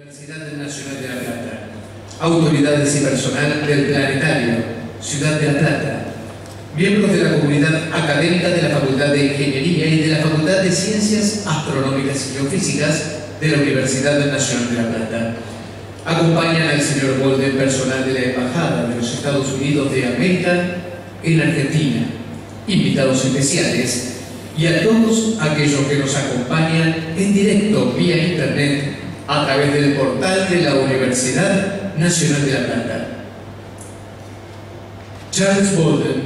Universidad Nacional de La Plata, autoridades y personal del Planetario, Ciudad de La Plata, miembros de la comunidad académica de la Facultad de Ingeniería y de la Facultad de Ciencias Astronómicas y Geofísicas de la Universidad Nacional de La Plata. Acompañan al señor Bolden, personal de la Embajada de los Estados Unidos de América en Argentina, invitados especiales y a todos aquellos que nos acompañan en directo vía Internet a través del portal de la Universidad Nacional de La Plata. Charles Bolden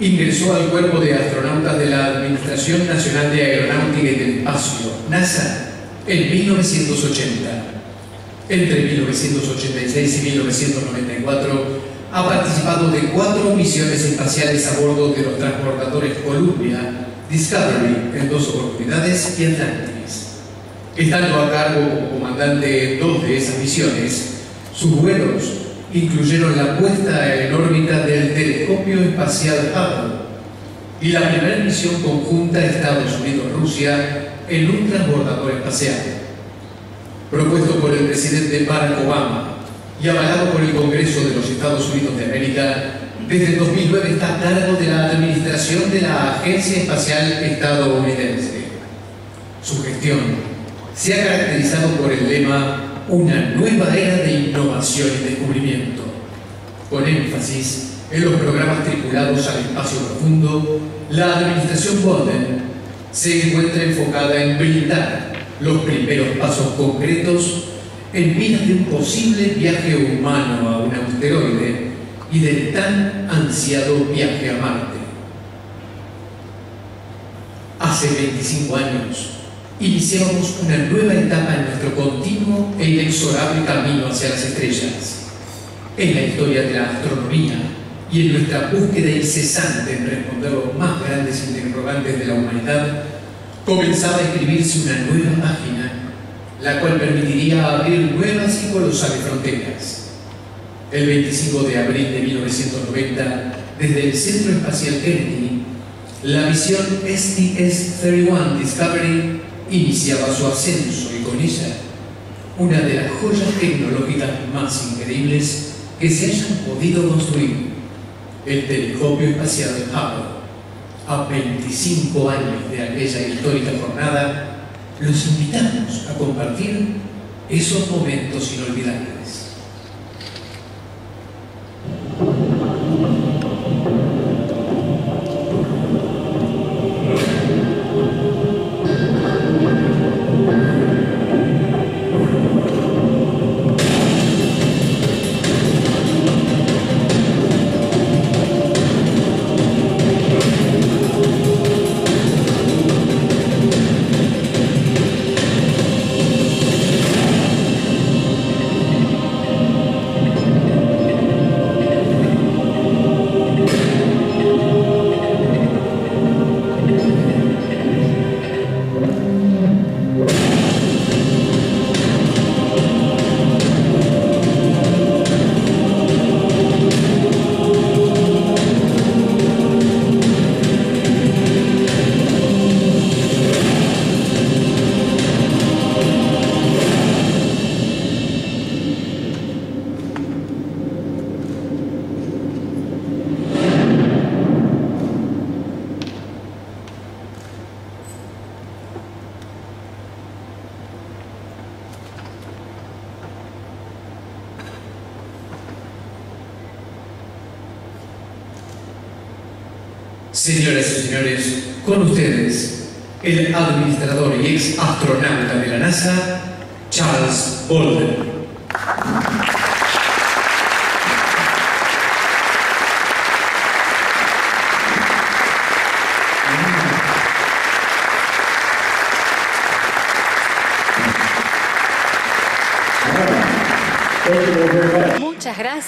ingresó al cuerpo de astronautas de la Administración Nacional de Aeronáutica y del Espacio, NASA, en 1980. Entre 1986 y 1994 ha participado de cuatro misiones espaciales a bordo de los transportadores Columbia, Discovery en dos oportunidades y Atlantis. Estando a cargo como comandante dos de esas misiones, sus vuelos incluyeron la puesta en órbita del telescopio espacial Hubble y la primera misión conjunta Estados Unidos-Rusia en un transbordador espacial. Propuesto por el presidente Barack Obama y avalado por el Congreso de los Estados Unidos de América, desde 2009 está a cargo de la administración de la Agencia Espacial Estadounidense. Su gestión se ha caracterizado por el lema Una nueva era de innovación y descubrimiento, con énfasis en los programas tripulados al espacio profundo, la administración Bolden se encuentra enfocada en brindar los primeros pasos concretos en miras de un posible viaje humano a un asteroide y del tan ansiado viaje a Marte. Hace 25 años iniciamos una nueva etapa en nuestro continuo e inexorable camino hacia las estrellas. En la historia de la astronomía y en nuestra búsqueda incesante en responder los más grandes interrogantes de la humanidad, comenzaba a escribirse una nueva página, la cual permitiría abrir nuevas y colosales fronteras. El 25 de abril de 1990, desde el Centro Espacial Kennedy, la misión STS-31 Discovery iniciaba su ascenso y con ella una de las joyas tecnológicas más increíbles que se hayan podido construir, el telescopio espacial Hubble. A 25 años de aquella histórica jornada, los invitamos a compartir esos momentos inolvidables.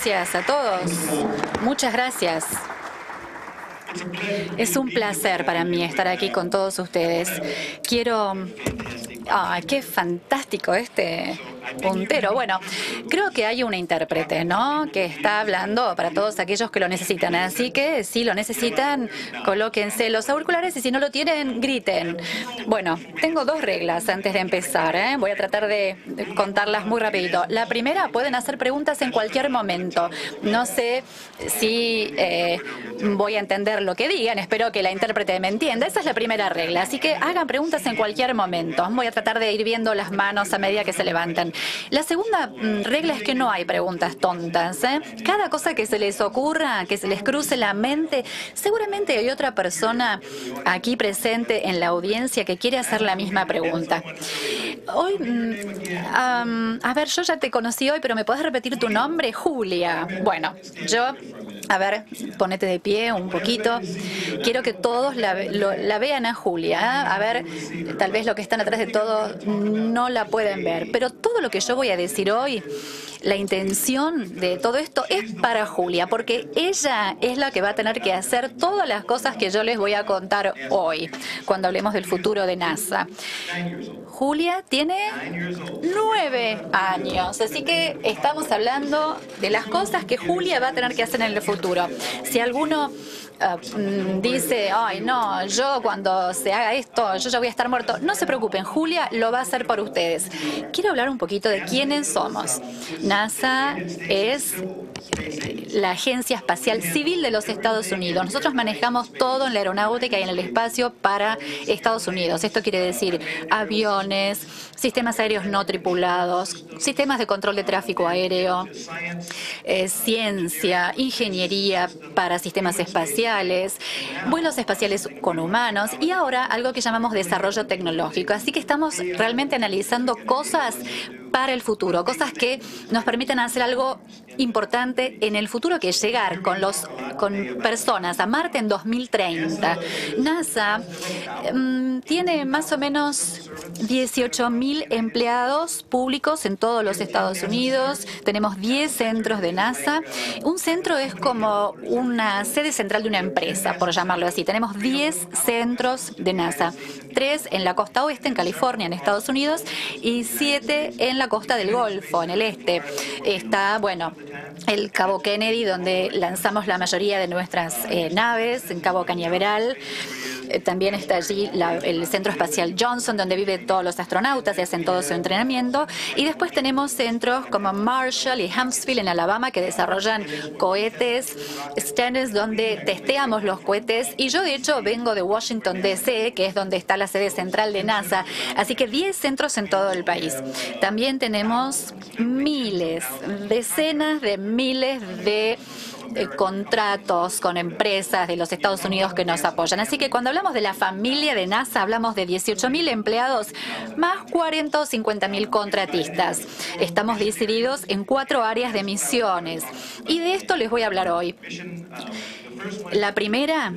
Gracias a todos. Muchas gracias. Es un placer para mí estar aquí con todos ustedes. Quiero... ¡Ah, qué fantástico este puntero. Bueno, creo que hay una intérprete, ¿no? Que está hablando para todos aquellos que lo necesitan. Así que si lo necesitan, colóquense los auriculares y si no lo tienen, griten. Bueno, tengo dos reglas antes de empezar. ¿eh? Voy a tratar de contarlas muy rapidito. La primera, pueden hacer preguntas en cualquier momento. No sé si eh, voy a entender lo que digan. Espero que la intérprete me entienda. Esa es la primera regla. Así que hagan preguntas en cualquier momento. Voy a tratar de ir viendo las manos a medida que se levantan. La segunda mm, regla es que no hay preguntas tontas. ¿eh? Cada cosa que se les ocurra, que se les cruce la mente, seguramente hay otra persona aquí presente en la audiencia que quiere hacer la misma pregunta. Hoy, mm, a ver, yo ya te conocí hoy, pero ¿me puedes repetir tu nombre? Julia. Bueno, yo a ver, ponete de pie un poquito. Quiero que todos la, vean a Julia. ¿eh? A ver, tal vez lo que están atrás de todo no la pueden ver. Pero todo lo que yo voy a decir hoy, la intención de todo esto es para Julia, porque ella es la que va a tener que hacer todas las cosas que yo les voy a contar hoy, cuando hablemos del futuro de NASA. Julia tiene nueve años, así que estamos hablando de las cosas que Julia va a tener que hacer en el futuro. Si alguno Ah, mm, dice, ay, no, yo cuando se haga esto, yo ya voy a estar muerto. No se preocupen, Julia lo va a hacer por ustedes. Quiero hablar un poquito de quiénes somos. NASA es la Agencia Espacial Civil de los Estados Unidos. Nosotros manejamos todo en la aeronáutica y en el espacio para Estados Unidos. Esto quiere decir aviones, sistemas aéreos no tripulados, sistemas de control de tráfico aéreo, eh, ciencia, ingeniería para sistemas espaciales vuelos espaciales con humanos y ahora algo que llamamos desarrollo tecnológico. Así que estamos realmente analizando cosas para el futuro, cosas que nos permiten hacer algo importante en el futuro que es llegar con los con personas a Marte en 2030. NASA mm, tiene más o menos 18.000 empleados públicos en todos los Estados Unidos. Tenemos 10 centros de NASA. Un centro es como una sede central de una empresa, por llamarlo así. Tenemos 10 centros de NASA. Tres en la costa oeste, en California, en Estados Unidos, y siete en la costa del Golfo, en el este. Está, bueno, el Cabo Kennedy, donde lanzamos la mayoría de nuestras eh, naves, en Cabo Cañaveral. Eh, también está allí el Centro Espacial Johnson, donde viven todos los astronautas y hacen todo su entrenamiento. Y después tenemos centros como Marshall y Hampsville en Alabama que desarrollan cohetes, Stennis, donde testeamos los cohetes. Y yo, de hecho, vengo de Washington, D.C., que es donde está la sede central de NASA. Así que 10 centros en todo el país. También tenemos miles, decenas de miles de eh, contratos con empresas de los Estados Unidos que nos apoyan. Así que cuando hablamos de la familia de NASA, hablamos de 18.000 empleados más 40 o 50.000 contratistas. Estamos decididos en cuatro áreas de misiones y de esto les voy a hablar hoy. La primera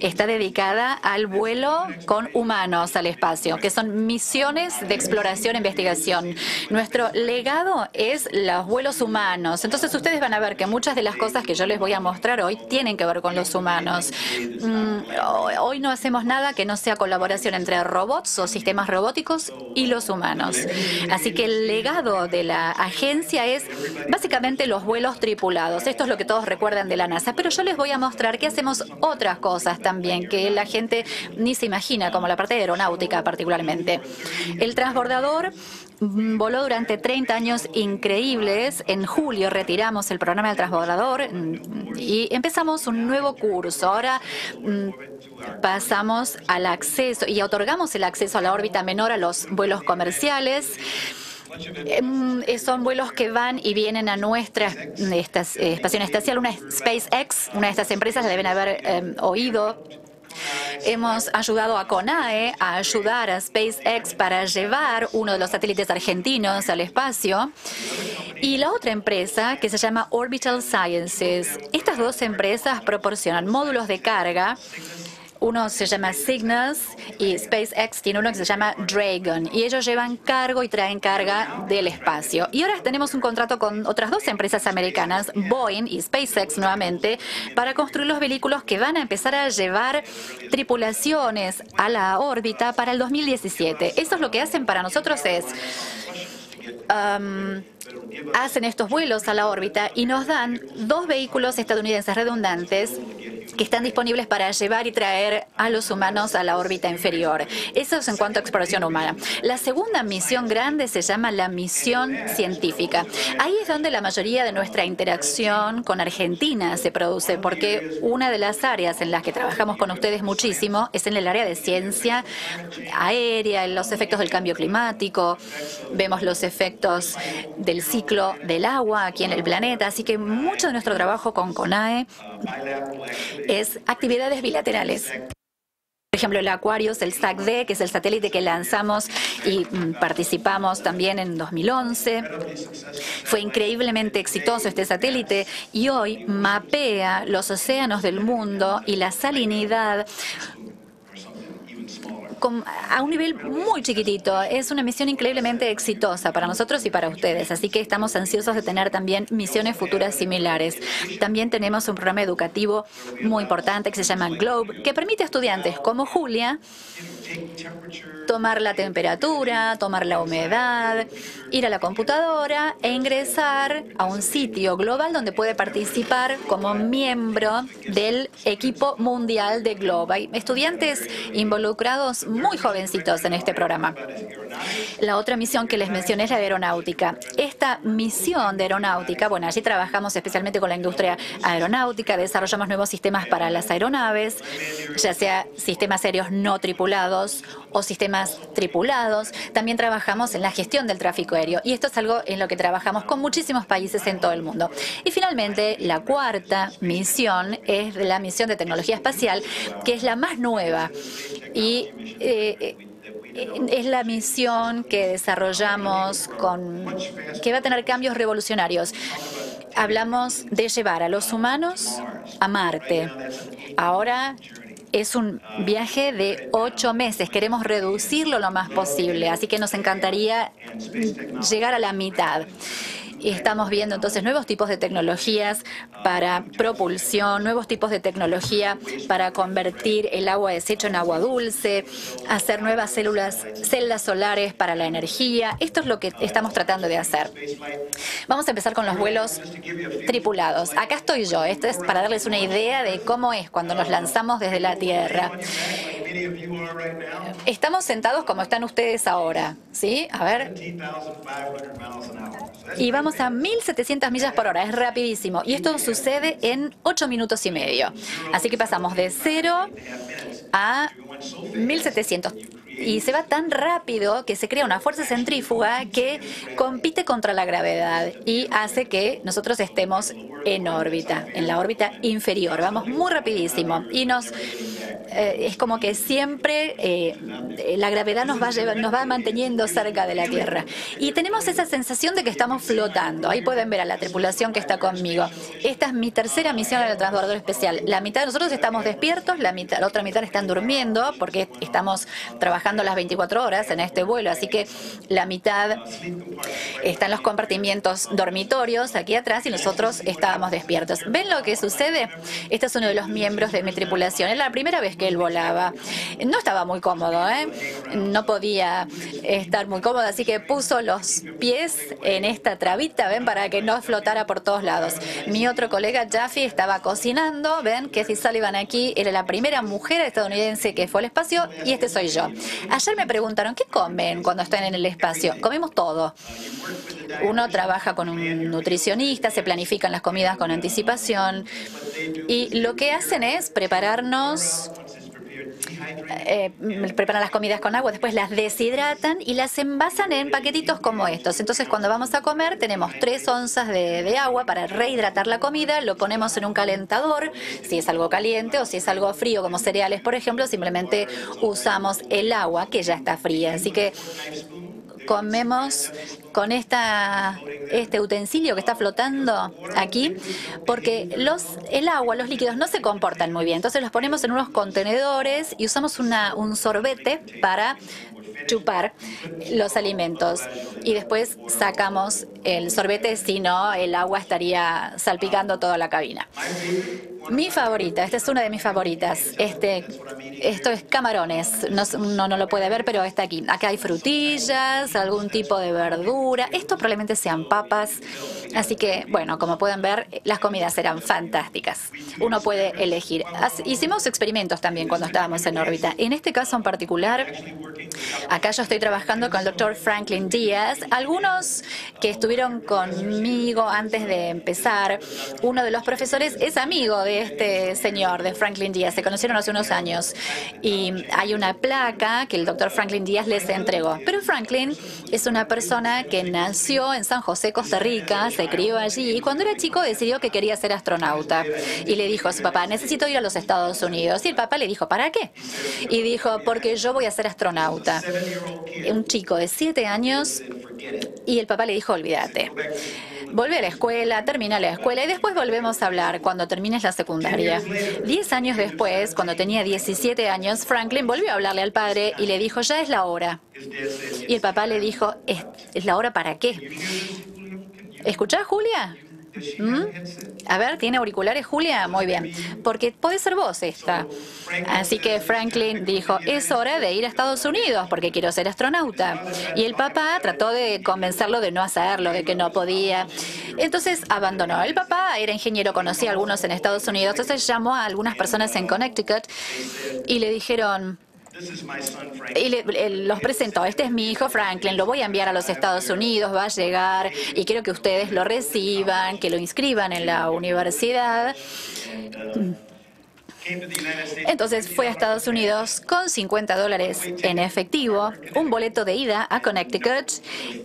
está dedicada al vuelo con humanos al espacio, que son misiones de exploración e investigación. Nuestro legado es los vuelos humanos. Entonces ustedes van a ver que muchas de las cosas que yo les voy a mostrar hoy tienen que ver con los humanos. Mm, hoy no hacemos nada que no sea colaboración entre robots o sistemas robóticos y los humanos. Así que el legado de la agencia es básicamente los vuelos tripulados. Esto es lo que todos recuerdan de la NASA, pero yo les voy a mostrar que hacemos otras cosas también que la gente ni se imagina, como la parte de aeronáutica particularmente. El transbordador voló durante 30 años increíbles. En julio retiramos el programa del transbordador mm, y empezamos un nuevo curso. Ahora mm, pasamos al acceso y otorgamos el acceso a la órbita menor a los vuelos comerciales. Eh, son vuelos que van y vienen a nuestra estación espacial, una SpaceX, una de estas empresas la deben haber em, oído Hemos ayudado a CONAE a ayudar a SpaceX para llevar uno de los satélites argentinos al espacio. Y la otra empresa, que se llama Orbital Sciences. Estas dos empresas proporcionan módulos de carga uno se llama Cygnus y SpaceX tiene uno que se llama Dragon. Y ellos llevan cargo y traen carga del espacio. Y ahora tenemos un contrato con otras dos empresas americanas, Boeing y SpaceX nuevamente, para construir los vehículos que van a empezar a llevar tripulaciones a la órbita para el 2017. Eso es lo que hacen para nosotros es hacen estos vuelos a la órbita y nos dan dos vehículos estadounidenses redundantes que están disponibles para llevar y traer a los humanos a la órbita inferior. Eso es en cuanto a exploración humana. La segunda misión grande se llama la misión científica. Ahí es donde la mayoría de nuestra interacción con Argentina se produce, porque una de las áreas en las que trabajamos con ustedes muchísimo es en el área de ciencia aérea, los efectos del cambio climático, vemos los efectos del ciclo del agua aquí en el planeta, así que mucho de nuestro trabajo con CONAE es actividades bilaterales. Por ejemplo, el Aquarius, el SAC-D, que es el satélite que lanzamos y mm, participamos también en 2011. Fue increíblemente exitoso este satélite y hoy mapea los océanos del mundo y la salinidad a un nivel muy chiquitito. Es una misión increíblemente exitosa para nosotros y para ustedes, así que estamos ansiosos de tener también misiones futuras similares. También tenemos un programa educativo muy importante que se llama GLOBE, que permite a estudiantes como Julia tomar la temperatura, tomar la humedad, ir a la computadora e ingresar a un sitio global donde puede participar como miembro del equipo mundial de Globe. Hay estudiantes involucrados muy jovencitos en este programa. La otra misión que les mencioné es la aeronáutica. Esta misión de aeronáutica, bueno, allí trabajamos especialmente con la industria aeronáutica, desarrollamos nuevos sistemas para las aeronaves, ya sea sistemas aéreos no tripulados o sistemas tripulados. También trabajamos en la gestión del tráfico aéreo y esto es algo en lo que trabajamos con muchísimos países en todo el mundo. Y finalmente, la cuarta misión es la misión de tecnología espacial, que es la más nueva y eh, es la misión que desarrollamos con que va a tener cambios revolucionarios. Hablamos de llevar a los humanos a Marte. Ahora es un viaje de ocho meses. Queremos reducirlo lo más posible, así que nos encantaría llegar a la mitad. Estamos viendo entonces nuevos tipos de tecnologías para propulsión, nuevos tipos de tecnología para convertir el agua deshecho en agua dulce, hacer nuevas células, celdas solares para la energía. Esto es lo que estamos tratando de hacer. Vamos a empezar con los vuelos tripulados. Acá estoy yo. Esto es para darles una idea de cómo es cuando nos lanzamos desde la Tierra. Estamos sentados como están ustedes ahora, ¿sí? A ver. Y vamos a 1.700 millas por hora, es rapidísimo. Y esto sucede en 8 minutos y medio. Así que pasamos de 0 a 1.700 y se va tan rápido que se crea una fuerza centrífuga que compite contra la gravedad y hace que nosotros estemos en órbita, en la órbita inferior. Vamos muy rapidísimo y nos eh, es como que siempre eh, la gravedad nos va, nos va manteniendo cerca de la Tierra. Y tenemos esa sensación de que estamos flotando. Ahí pueden ver a la tripulación que está conmigo. Esta es mi tercera misión en el transbordador especial. La mitad de nosotros estamos despiertos, la, mitad, la otra mitad están durmiendo porque estamos trabajando las 24 horas en este vuelo. Así que la mitad está en los compartimientos dormitorios aquí atrás y nosotros estábamos despiertos. ¿Ven lo que sucede? Este es uno de los miembros de mi tripulación. Es la primera vez que él volaba. No estaba muy cómodo, ¿eh? No podía estar muy cómodo, así que puso los pies en esta trabita, ¿ven? Para que no flotara por todos lados. Mi otro colega, Jaffe, estaba cocinando, ¿ven? Si Sullivan aquí era la primera mujer estadounidense que fue al espacio y este soy yo. Ayer me preguntaron, ¿qué comen cuando están en el espacio? Comemos todo. Uno trabaja con un nutricionista, se planifican las comidas con anticipación y lo que hacen es prepararnos eh, preparan las comidas con agua, después las deshidratan y las envasan en paquetitos como estos. Entonces cuando vamos a comer tenemos tres onzas de, de, agua para rehidratar la comida, lo ponemos en un calentador, si es algo caliente o si es algo frío como cereales, por ejemplo, simplemente usamos el agua que ya está fría. Así que comemos con esta, este utensilio que está flotando aquí, porque los, el agua, los líquidos no se comportan muy bien. Entonces los ponemos en unos contenedores y usamos una, un sorbete para chupar los alimentos y después sacamos el sorbete, si no el agua estaría salpicando toda la cabina. Mi favorita, esta es una de mis favoritas. Este, esto es camarones. No, no, lo puede ver, pero está aquí. Acá hay frutillas, algún tipo de verdura. Esto probablemente sean papas. Así que, bueno, como pueden ver, las comidas eran fantásticas. Uno puede elegir. Hicimos experimentos también cuando estábamos en órbita. En este caso en particular, acá yo estoy trabajando con el doctor Franklin Díaz. Algunos que estuvieron conmigo antes de empezar, uno de los profesores es amigo de este señor, de Franklin Díaz. Se conocieron hace unos años y hay una placa que el doctor Franklin Díaz les entregó. Pero Franklin es una persona que nació en San José, Costa Rica, se crió allí y cuando era chico decidió que quería ser astronauta. Y le dijo a su papá, necesito ir a los Estados Unidos. Y el papá le dijo, ¿para qué? Y dijo, porque yo voy a ser astronauta. Un chico de siete años y el papá le dijo, olvídate. Volve a la escuela, termina la escuela y después volvemos a hablar cuando termines la secundaria. Diez años después, cuando tenía 17 años, Franklin volvió a hablarle al padre y le dijo, ya es la hora. Y el papá le dijo, ¿es, la hora para qué? ¿Escuchás, Julia? ¿Mm? A ver, ¿tiene auriculares Julia? Muy bien. Porque puede ser vos esta. Así que Franklin dijo, es hora de ir a Estados Unidos porque quiero ser astronauta. Y el papá trató de convencerlo de no hacerlo, de que no podía. Entonces abandonó. El papá era ingeniero, conocía a algunos en Estados Unidos, entonces llamó a algunas personas en Connecticut y le dijeron, y los presentó. Este es mi hijo Franklin, lo voy a enviar a los Estados Unidos, va a llegar y quiero que ustedes lo reciban, que lo inscriban en la universidad. Entonces fue a Estados Unidos con 50 dólares en efectivo, un boleto de ida a Connecticut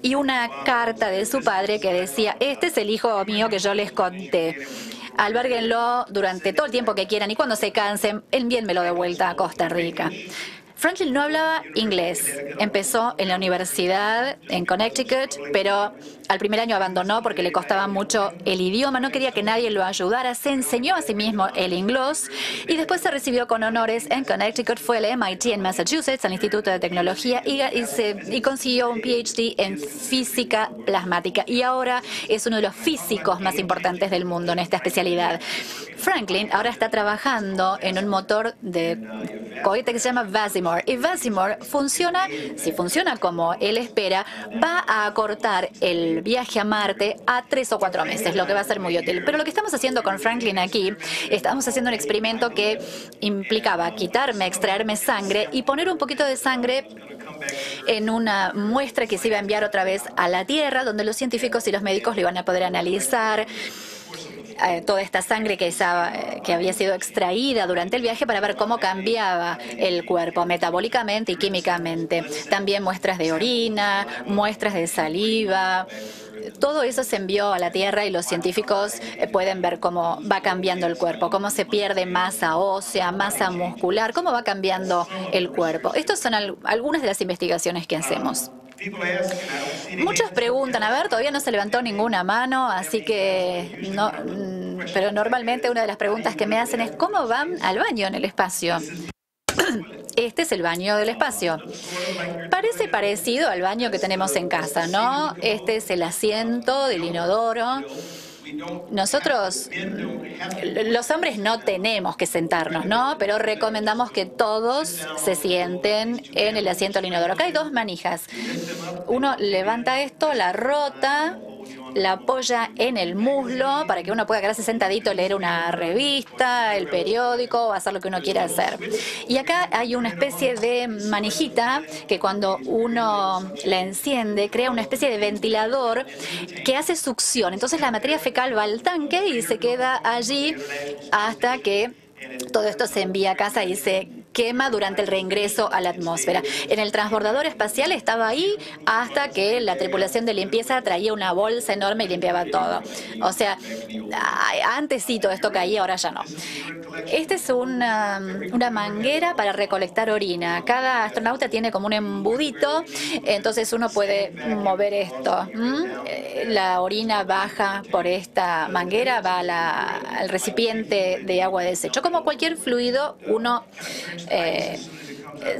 y una carta de su padre que decía, este es el hijo mío que yo les conté. Albérguenlo durante todo el tiempo que quieran y cuando se cansen, envíenmelo de vuelta a Costa Rica. Franklin no hablaba inglés. Empezó en la universidad en Connecticut, pero al primer año abandonó porque le costaba mucho el idioma, no quería que nadie lo ayudara, se enseñó a sí mismo el inglés y después se recibió con honores en Connecticut, fue al MIT en Massachusetts, al Instituto de Tecnología, y, y consiguió un PhD en física plasmática. Y ahora es uno de los físicos más importantes del mundo en esta especialidad. Franklin ahora está trabajando en un motor de cohete que se llama Vasimor. Y Vasimor funciona, si funciona como él espera, va a acortar el viaje a Marte a tres o cuatro meses, lo que va a ser muy útil. Pero lo que estamos haciendo con Franklin aquí, estamos haciendo un experimento que implicaba quitarme, extraerme sangre y poner un poquito de sangre en una muestra que se iba a enviar otra vez a la Tierra, donde los científicos y los médicos lo iban a poder analizar eh, toda esta sangre que, eh, que había sido extraída durante el viaje para ver cómo cambiaba el cuerpo metabólicamente y químicamente. También muestras de orina, muestras de saliva. Todo eso se envió a la Tierra y los científicos eh, pueden ver cómo va cambiando el cuerpo, cómo se pierde masa ósea, masa muscular, cómo va cambiando el cuerpo. Estas son algunas de las investigaciones que hacemos. Muchos preguntan, a ver, todavía no se levantó ninguna mano, así que no, mm, pero normalmente una de las preguntas que me hacen es ¿cómo van al baño en el espacio? Este es el baño del espacio. Parece parecido al baño que tenemos en casa, ¿no? Este es el asiento del inodoro. Nosotros, los hombres no tenemos que sentarnos, ¿no? Pero recomendamos que todos se sienten en el asiento del inodoro. Acá hay dos manijas. Uno levanta esto, la rota la apoya en el muslo para que uno pueda quedarse sentadito, leer una revista, el periódico, hacer lo que uno quiera hacer. Y acá hay una especie de manijita que cuando uno la enciende crea una especie de ventilador que hace succión. Entonces la materia fecal va al tanque y se queda allí hasta que todo esto se envía a casa y se quema durante el reingreso a la atmósfera. En el transbordador espacial estaba ahí hasta que la tripulación de limpieza traía una bolsa enorme y limpiaba todo. O sea, antes sí todo esto caía, ahora ya no. Esta es una, una manguera para recolectar orina. Cada astronauta tiene como un embudito, entonces uno puede mover esto. La orina baja por esta manguera, va al recipiente de agua de desecho. Como cualquier fluido, uno eh,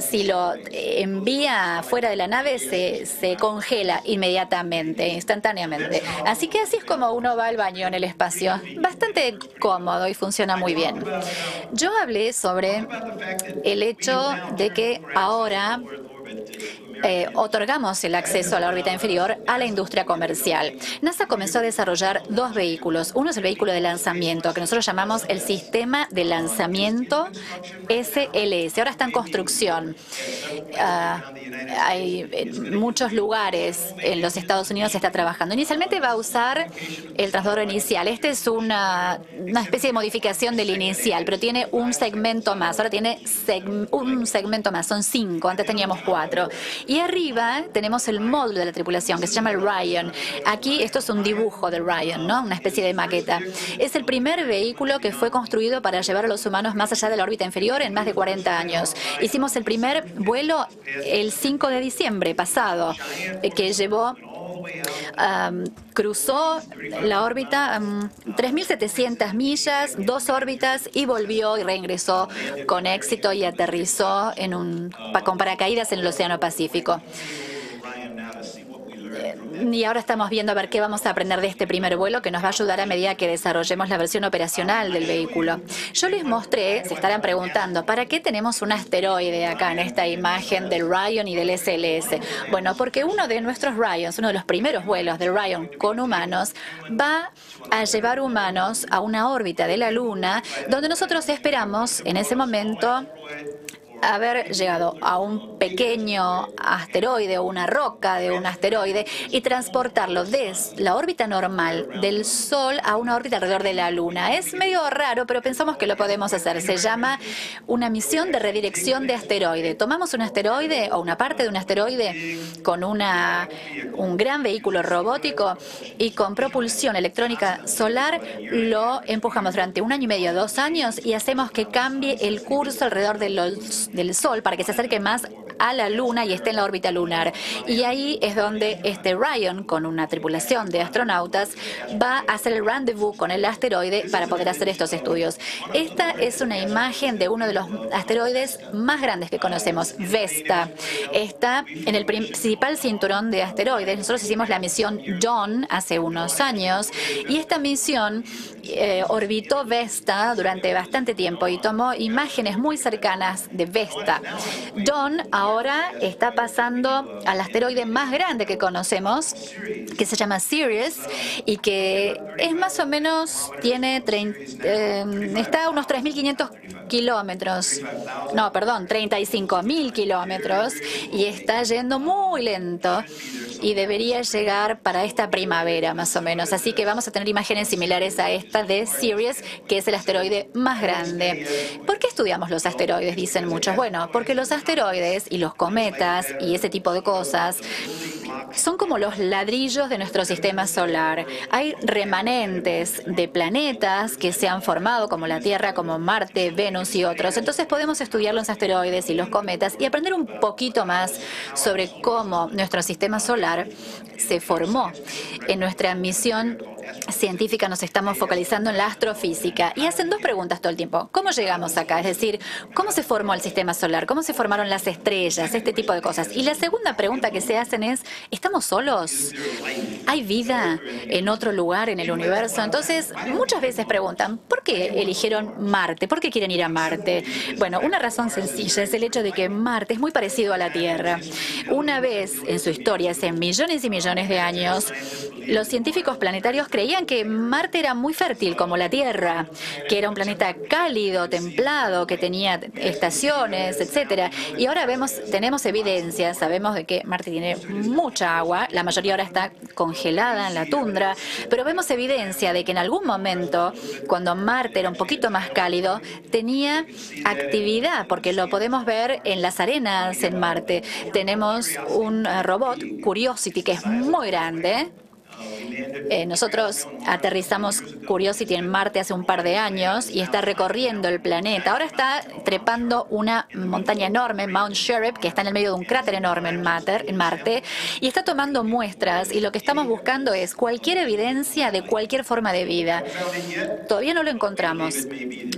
si lo envía fuera de la nave, se, se congela inmediatamente, instantáneamente. Así que así es como uno va al baño en el espacio. Bastante cómodo y funciona muy bien. Yo hablé sobre el hecho de que ahora eh, otorgamos el acceso a la órbita inferior a la industria comercial. NASA comenzó a desarrollar dos vehículos. Uno es el vehículo de lanzamiento, que nosotros llamamos el sistema de lanzamiento SLS. Ahora está en construcción. Ah, hay muchos lugares en los Estados Unidos se está trabajando. Inicialmente va a usar el transbordador inicial. Este es una, una especie de modificación del inicial, pero tiene un segmento más. Ahora tiene un segmento más. Son cinco. Antes teníamos cuatro. Y arriba tenemos el módulo de la tripulación que se llama el Ryan. Aquí esto es un dibujo del Ryan, ¿no? Una especie de maqueta. Es el primer vehículo que fue construido para llevar a los humanos más allá de la órbita inferior en más de 40 años. Hicimos el primer vuelo el 5 de diciembre pasado, eh, que llevó cruzó la órbita 3.700 millas, dos órbitas y volvió y reingresó con éxito y aterrizó en un, con paracaídas en el Océano Pacífico y ahora estamos viendo a ver qué vamos a aprender de este primer vuelo que nos va a ayudar a medida que desarrollemos la versión operacional del vehículo. Yo les mostré, se estarán preguntando, ¿para qué tenemos un asteroide acá en esta imagen del Ryan y del SLS? Bueno, porque uno de nuestros Ryans, uno de los primeros vuelos del Ryan con humanos, va a llevar humanos a una órbita de la Luna donde nosotros esperamos en ese momento haber llegado a un pequeño asteroide o una roca de un asteroide y transportarlo desde la órbita normal del Sol a una órbita alrededor de la Luna. Es medio raro, pero pensamos que lo podemos hacer. Se llama una misión de redirección de asteroide. Tomamos un asteroide o una parte de un asteroide con una, un gran vehículo robótico y con propulsión electrónica solar lo empujamos durante un año y medio, dos años y hacemos que cambie el curso alrededor de del Sol para que se acerque más a la Luna y esté en la órbita lunar. Y ahí es donde este Ryan, con una tripulación de astronautas, va a hacer el rendezvous con el asteroide para poder hacer estos estudios. Esta es una imagen de uno de los asteroides más grandes que conocemos, Vesta. Está en el principal cinturón de asteroides. Nosotros hicimos la misión John hace unos años y esta misión eh, orbitó Vesta durante bastante tiempo y tomó imágenes muy cercanas de Vesta. John ahora está pasando al asteroide más grande que conocemos, que se llama Sirius, y que es más o menos, tiene eh, está a unos 3.500 kilómetros, no, perdón, 35.000 kilómetros, y está yendo muy lento y debería llegar para esta primavera más o menos. Así que vamos a tener imágenes similares a esta de Sirius, que es el asteroide más grande. ¿Por qué estudiamos los asteroides? Dicen muchos. Bueno, porque los asteroides y los cometas y ese tipo de cosas son como los ladrillos de nuestro sistema solar. Hay remanentes de planetas que se han formado, como la Tierra, como Marte, Venus y otros. Entonces podemos estudiar los asteroides y los cometas y aprender un poquito más sobre cómo nuestro sistema solar se formó. En nuestra misión científica nos estamos focalizando en la astrofísica y hacen dos preguntas todo el tiempo. ¿Cómo llegamos acá? Es decir, ¿cómo se formó el sistema solar? ¿Cómo se formaron las estrellas? Este tipo de cosas. Y la segunda pregunta que se hacen es, ¿estamos solos? ¿Hay vida en otro lugar en el universo? Entonces, muchas veces preguntan, ¿por qué eligieron Marte? ¿Por qué quieren ir a Marte? Bueno, una razón sencilla es el hecho de que Marte es muy parecido a la Tierra. Una vez en su historia, hace millones y millones de años, los científicos planetarios creían que Marte era muy fértil como la Tierra, que era un planeta cálido, templado, que tenía estaciones, etcétera. Y ahora vemos, tenemos evidencia, sabemos de que Marte tiene mucha agua, la mayoría ahora está congelada en la tundra, pero vemos evidencia de que en algún momento, cuando Marte era un poquito más cálido, tenía actividad, porque lo podemos ver en las arenas en Marte. Tenemos un robot, Curiosity, que es muy grande, Eh, nosotros aterrizamos Curiosity en Marte hace un par de años y está recorriendo el planeta. Ahora está trepando una montaña enorme, Mount Shereb, que está en el medio de un cráter enorme en, en Marte, y está tomando muestras y lo que estamos buscando es cualquier evidencia de cualquier forma de vida. Todavía no lo encontramos,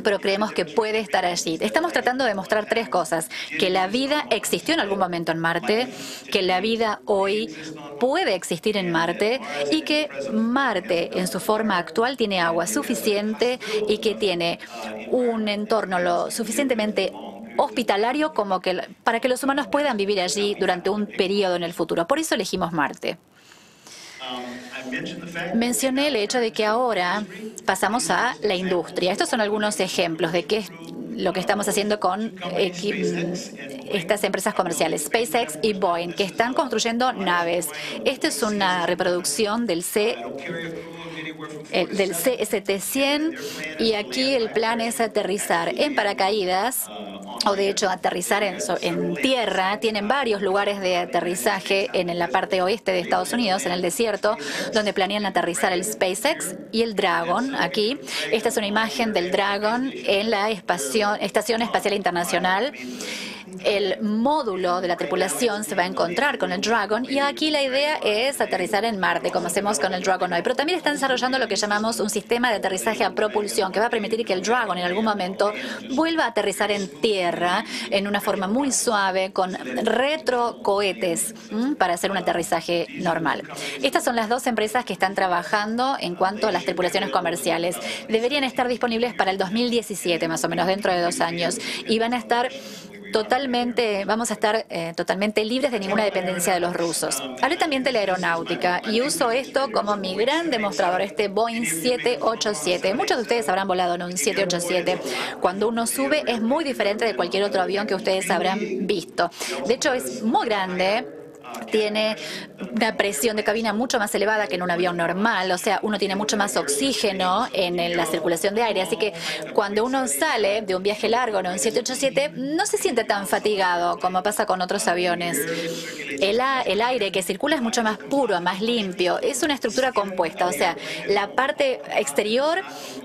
pero creemos que puede estar allí. Estamos tratando de mostrar tres cosas. Que la vida existió en algún momento en Marte, que la vida hoy puede existir en Marte y que Marte en su forma actual tiene agua suficiente y que tiene un entorno lo suficientemente hospitalario como que para que los humanos puedan vivir allí durante un periodo en el futuro. Por eso elegimos Marte. Mencioné el hecho de que ahora pasamos a la industria. Estos son algunos ejemplos de qué lo que estamos haciendo con estas empresas comerciales, SpaceX y Boeing, que están construyendo naves. Esta es una reproducción del C del CST-100 y aquí el plan es aterrizar en paracaídas o de hecho aterrizar en, en, tierra. Tienen varios lugares de aterrizaje en la parte oeste de Estados Unidos, en el desierto, donde planean aterrizar el SpaceX y el Dragon aquí. Esta es una imagen del Dragon en la Estación Espacial Internacional el módulo de la tripulación se va a encontrar con el Dragon y aquí la idea es aterrizar en Marte, como hacemos con el Dragon hoy. Pero también están desarrollando lo que llamamos un sistema de aterrizaje a propulsión que va a permitir que el Dragon en algún momento vuelva a aterrizar en tierra en una forma muy suave con retrocohetes para hacer un aterrizaje normal. Estas son las dos empresas que están trabajando en cuanto a las tripulaciones comerciales. Deberían estar disponibles para el 2017, más o menos dentro de dos años, y van a estar totalmente, vamos a estar eh, totalmente libres de ninguna dependencia de los rusos. Hablé también de la aeronáutica y uso esto como mi gran demostrador, este Boeing 787. Muchos de ustedes habrán volado en un 787. Cuando uno sube es muy diferente de cualquier otro avión que ustedes habrán visto. De hecho, es muy grande tiene una presión de cabina mucho más elevada que en un avión normal, o sea, uno tiene mucho más oxígeno en la circulación de aire, así que cuando uno sale de un viaje largo en un 787 no se siente tan fatigado como pasa con otros aviones. El, aire que circula es mucho más puro, más limpio, es una estructura compuesta, o sea, la parte exterior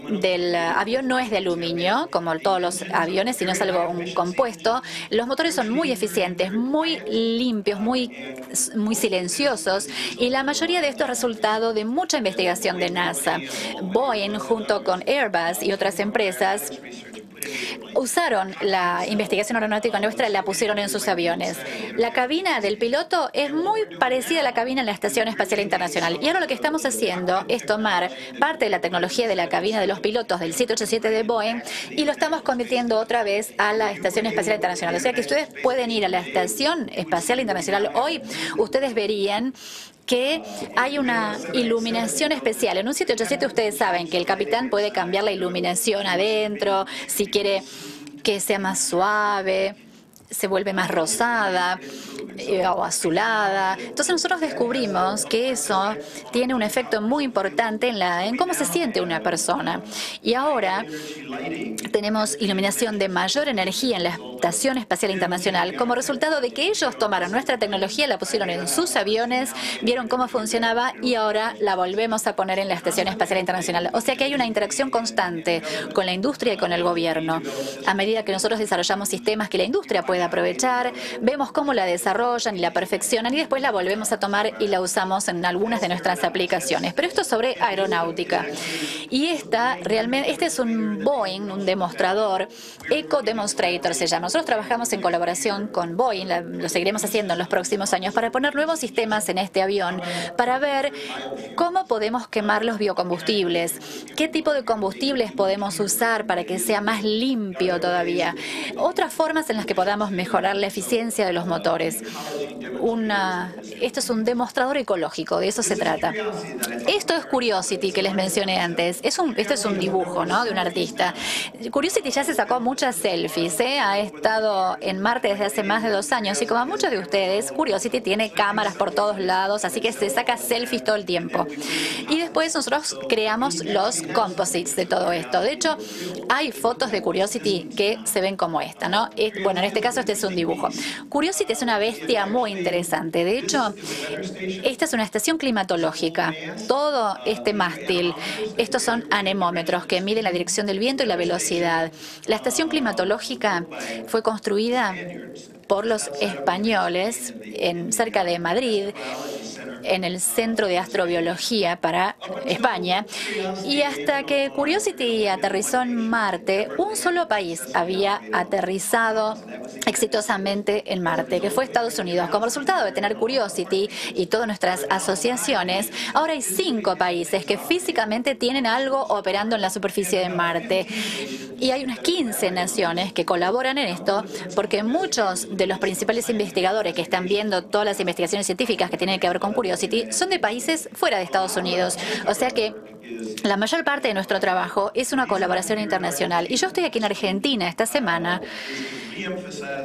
del avión no es de aluminio, como todos los aviones, sino es algo un compuesto. Los motores son muy eficientes, muy limpios, muy muy silenciosos y la mayoría de esto es resultado de mucha investigación de NASA. Boeing junto con Airbus y otras empresas usaron la investigación aeronáutica nuestra la pusieron en sus aviones. La cabina del piloto es muy parecida a la cabina en la Estación Espacial Internacional. Y ahora lo que estamos haciendo es tomar parte de la tecnología de la cabina de los pilotos del 787 de Boeing y lo estamos convirtiendo otra vez a la Estación Espacial Internacional. O sea que ustedes pueden ir a la Estación Espacial Internacional hoy, ustedes verían que hay una iluminación especial. En un 787 ustedes saben que el capitán puede cambiar la iluminación adentro, si quiere que sea más suave, se vuelve más rosada eh, o azulada. Entonces nosotros descubrimos que eso tiene un efecto muy importante en, la, en cómo se siente una persona. Y ahora tenemos iluminación de mayor energía en la Estación Espacial Internacional como resultado de que ellos tomaron nuestra tecnología, la pusieron en sus aviones, vieron cómo funcionaba y ahora la volvemos a poner en la Estación Espacial Internacional. O sea que hay una interacción constante con la industria y con el gobierno. A medida que nosotros desarrollamos sistemas que la industria pueda aprovechar, vemos cómo la desarrollan y la perfeccionan y después la volvemos a tomar y la usamos en algunas de nuestras aplicaciones. Pero esto es sobre aeronáutica. Y esta realmente, este es un Boeing, un demostrador, Eco Demonstrator se llama. Nosotros trabajamos en colaboración con Boeing, lo seguiremos haciendo en los próximos años para poner nuevos sistemas en este avión, para ver cómo podemos quemar los biocombustibles, qué tipo de combustibles podemos usar para que sea más limpio todavía, otras formas en las que podamos mejorar la eficiencia de los motores. Esto es un demostrador ecológico, de eso se trata. Esto es Curiosity que les mencioné antes. Es un, este es un dibujo ¿no? de un artista. Curiosity ya se sacó muchas selfies. ¿eh? Ha estado en Marte desde hace más de dos años y como muchos de ustedes, Curiosity tiene cámaras por todos lados, así que se saca selfies todo el tiempo. Y después nosotros creamos los composites de todo esto. De hecho, hay fotos de Curiosity que se ven como esta. ¿no? Bueno, en este caso este es un dibujo. Curiosity es una bestia muy interesante. De hecho, esta es una estación climatológica. Todo este mástil, estos son anemómetros que miden la dirección del viento y la velocidad. La estación climatológica fue construida por los españoles en, cerca de Madrid en el Centro de Astrobiología para España. Y hasta que Curiosity aterrizó en Marte, un solo país había aterrizado exitosamente en Marte, que fue Estados Unidos. Como resultado de tener Curiosity y todas nuestras asociaciones, ahora hay cinco países que físicamente tienen algo operando en la superficie de Marte. Y hay unas 15 naciones que colaboran en esto porque muchos de los principales investigadores que están viendo todas las investigaciones científicas que tienen que ver con Curiosity son de países fuera de Estados Unidos. O sea que la mayor parte de nuestro trabajo es una colaboración internacional. Y yo estoy aquí en Argentina esta semana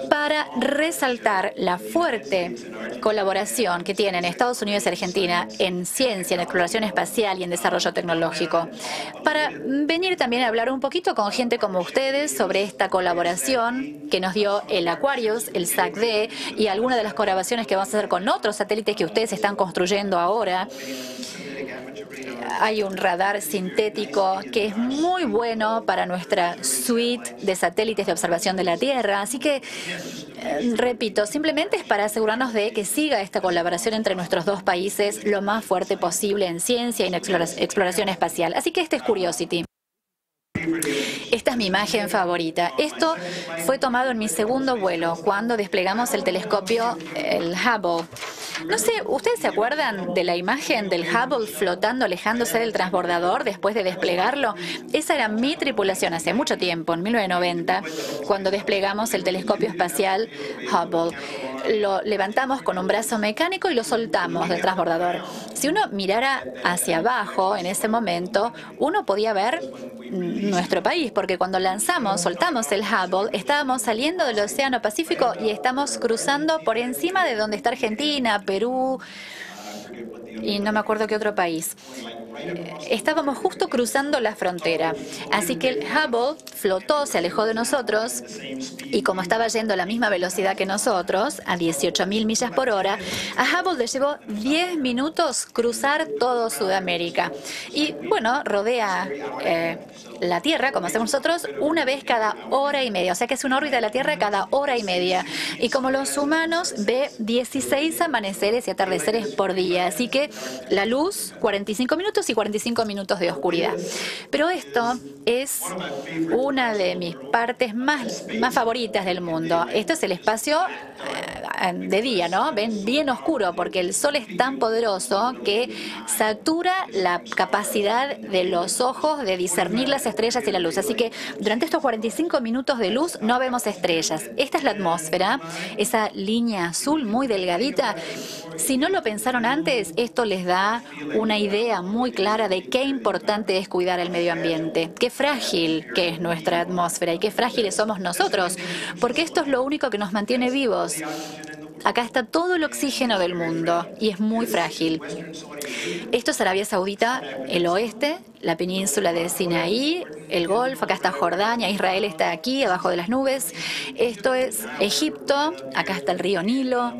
para resaltar la fuerte colaboración que tienen Estados Unidos y Argentina en ciencia, en exploración espacial y en desarrollo tecnológico. Para venir también a hablar un poquito con gente como ustedes sobre esta colaboración que nos dio el Aquarius, el SAC-D y algunas de las colaboraciones que vamos a hacer con otros satélites que ustedes están construyendo ahora hay un radar sintético que es muy bueno para nuestra suite de satélites de observación de la Tierra. Así que, eh, repito, simplemente es para asegurarnos de que siga esta colaboración entre nuestros dos países lo más fuerte posible en ciencia y en exploración espacial. Así que este es Curiosity. Esta es mi imagen favorita. Esto fue tomado en mi segundo vuelo, cuando desplegamos el telescopio, el Hubble. No sé, ¿ustedes se acuerdan de la imagen del Hubble flotando, alejándose del transbordador después de desplegarlo? Esa era mi tripulación hace mucho tiempo, en 1990, cuando desplegamos el telescopio espacial Hubble. Lo levantamos con un brazo mecánico y lo soltamos del transbordador. Si uno mirara hacia abajo en ese momento, uno podía ver nuestro país, porque cuando lanzamos, soltamos el Hubble, estábamos saliendo del Océano Pacífico y estamos cruzando por encima de donde está Argentina, Perú y no me acuerdo qué otro país. Estábamos justo cruzando la frontera, así que el Hubble flotó, se alejó de nosotros y como estaba yendo a la misma velocidad que nosotros, a 18.000 millas por hora, a Hubble le llevó 10 minutos cruzar todo Sudamérica. Y bueno, rodea eh, la Tierra, como hacemos nosotros, una vez cada hora y media. O sea que es una órbita de la Tierra cada hora y media. Y como los humanos, ve 16 amaneceres y atardeceres por día. Así que la luz, 45 minutos y 45 minutos de oscuridad. Pero esto es una de mis partes más, más favoritas del mundo. Esto es el espacio de día, ¿no? Ven bien oscuro porque el sol es tan poderoso que satura la capacidad de los ojos de discernir las estrellas y la luz. Así que durante estos 45 minutos de luz no vemos estrellas. Esta es la atmósfera, esa línea azul muy delgadita. Si no lo pensaron antes, esto les da una idea muy clara de qué importante es cuidar el medio ambiente, qué frágil que es nuestra atmósfera y qué frágiles somos nosotros, porque esto es lo único que nos mantiene vivos. Acá está todo el oxígeno del mundo y es muy frágil. Esto es Arabia Saudita, el oeste, la península de Sinaí, el Golfo, acá está Jordania, Israel está aquí, abajo de las nubes. Esto es Egipto, acá está el río Nilo.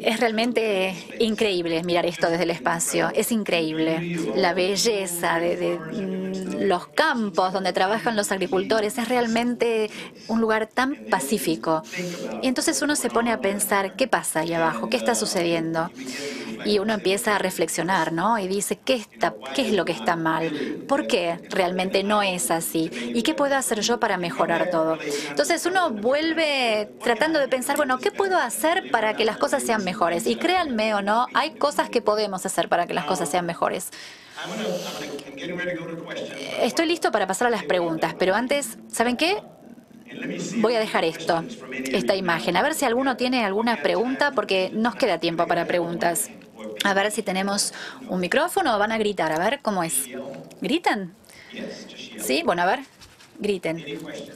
Es realmente increíble mirar esto desde el espacio. Es increíble. La belleza de, mm, los campos donde trabajan los agricultores es realmente un lugar tan pacífico. Y entonces uno se pone a pensar, ¿qué pasa ahí abajo? ¿Qué está sucediendo? y uno empieza a reflexionar, ¿no? Y dice, ¿qué, está, ¿qué es lo que está mal? ¿Por qué realmente no es así? ¿Y qué puedo hacer yo para mejorar todo? Entonces uno vuelve tratando de pensar, bueno, ¿qué puedo hacer para que las cosas sean mejores? Y créanme o no, hay cosas que podemos hacer para que las cosas sean mejores. Estoy listo para pasar a las preguntas, pero antes, ¿saben qué? Voy a dejar esto, esta imagen, a ver si alguno tiene alguna pregunta, porque nos queda tiempo para preguntas. A ver si tenemos un micrófono o van a gritar. A ver cómo es. ¿Gritan? Sí, bueno, a ver, griten.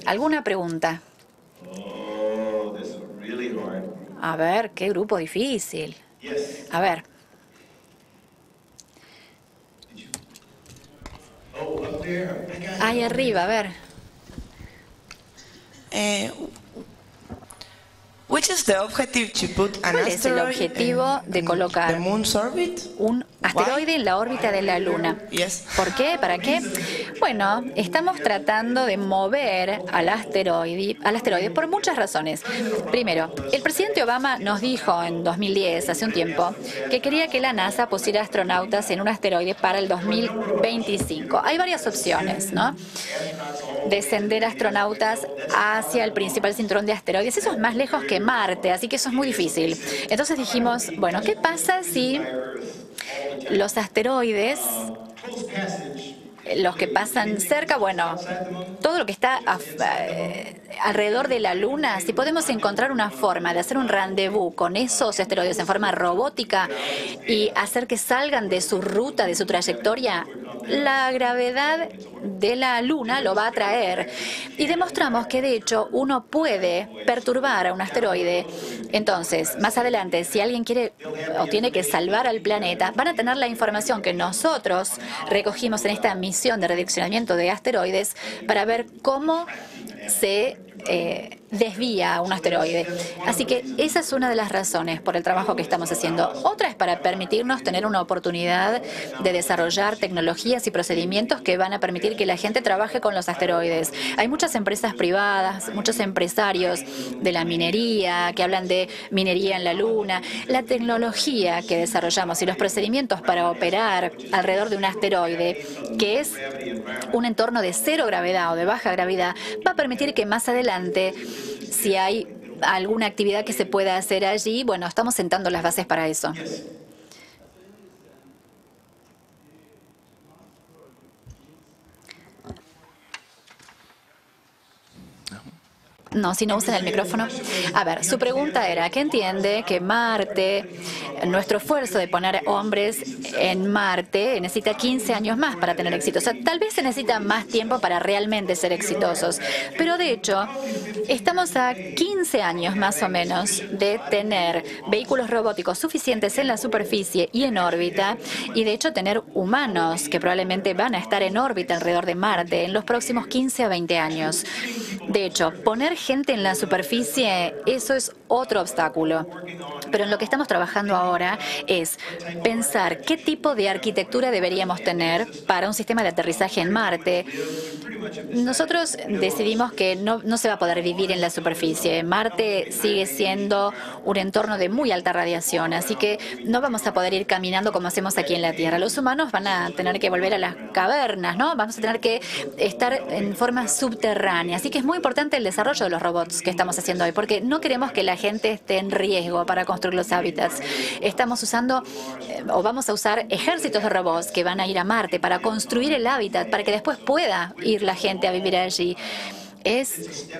¿Alguna pregunta? A ver, qué grupo difícil. A ver. Ahí arriba, a ver. Eh, ¿Cuál es el objetivo de colocar un asteroide en la órbita de la Luna? ¿Por qué? ¿Para qué? Bueno, estamos tratando de mover al asteroide, al asteroide por muchas razones. Primero, el presidente Obama nos dijo en 2010, hace un tiempo, que quería que la NASA pusiera astronautas en un asteroide para el 2025. Hay varias opciones, ¿no? Descender astronautas hacia el principal cinturón de asteroides, eso es más lejos que Marte, así que eso es muy difícil. Entonces dijimos, bueno, ¿qué pasa si los asteroides los que pasan cerca, bueno, todo lo que está eh, alrededor de la Luna, si podemos encontrar una forma de hacer un rendezvous con esos asteroides en forma robótica y hacer que salgan de su ruta, de su trayectoria, la gravedad de la Luna lo va a traer. Y demostramos que de hecho uno puede perturbar a un asteroide. Entonces, más adelante, si alguien quiere o tiene que salvar al planeta, van a tener la información que nosotros recogimos en esta misión de redireccionamiento de asteroides para ver cómo se eh, desvía un asteroide. Así que esa es una de las razones por el trabajo que estamos haciendo. Otra es para permitirnos tener una oportunidad de desarrollar tecnologías y procedimientos que van a permitir que la gente trabaje con los asteroides. Hay muchas empresas privadas, muchos empresarios de la minería que hablan de minería en la Luna. La tecnología que desarrollamos y los procedimientos para operar alrededor de un asteroide, que es un entorno de cero gravedad o de baja gravedad, va a permitir que más adelante si hay alguna actividad que se pueda hacer allí, bueno, estamos sentando las bases para eso. No, si no usan el micrófono. A ver, su pregunta era ¿qué entiende que Marte, nuestro esfuerzo de poner hombres en Marte, necesita 15 años más para tener éxito. O sea, tal vez se necesita más tiempo para realmente ser exitosos. Pero de hecho, estamos a 15 años más o menos de tener vehículos robóticos suficientes en la superficie y en órbita, y de hecho tener humanos que probablemente van a estar en órbita alrededor de Marte en los próximos 15 a 20 años. De hecho, poner gente en la superficie, eso es otro obstáculo. Pero en lo que estamos trabajando ahora es pensar qué tipo de arquitectura deberíamos tener para un sistema de aterrizaje en Marte. Nosotros decidimos que no, no se va a poder vivir en la superficie. Marte sigue siendo un entorno de muy alta radiación, así que no vamos a poder ir caminando como hacemos aquí en la Tierra. Los humanos van a tener que volver a las cavernas, ¿no? Vamos a tener que estar en forma subterránea. Así que es muy importante el desarrollo de los robots que estamos haciendo hoy, porque no queremos que la gente esté en riesgo para construir los hábitats. Estamos usando eh, o vamos a usar ejércitos de robots que van a ir a Marte para construir el hábitat, para que después pueda ir la gente a vivir allí. Es,